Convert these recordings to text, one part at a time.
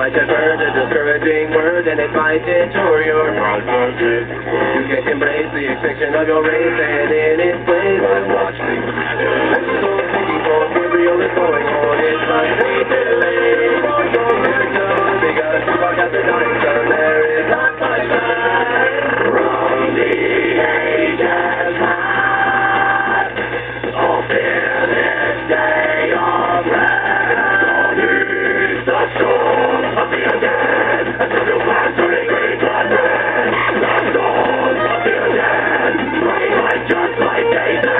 might a bird, a discouraging word, and it finds its or your You can embrace the extinction of your race, and in its place, watch me. This is so beautiful, Gabriel is going on, it's like Yeah.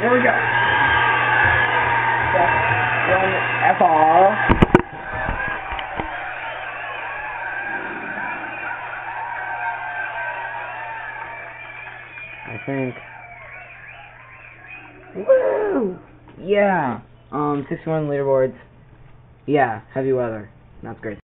There we go. One FR. I think. Woo! Yeah. Um, 61 leaderboards. Yeah, heavy weather. That's great.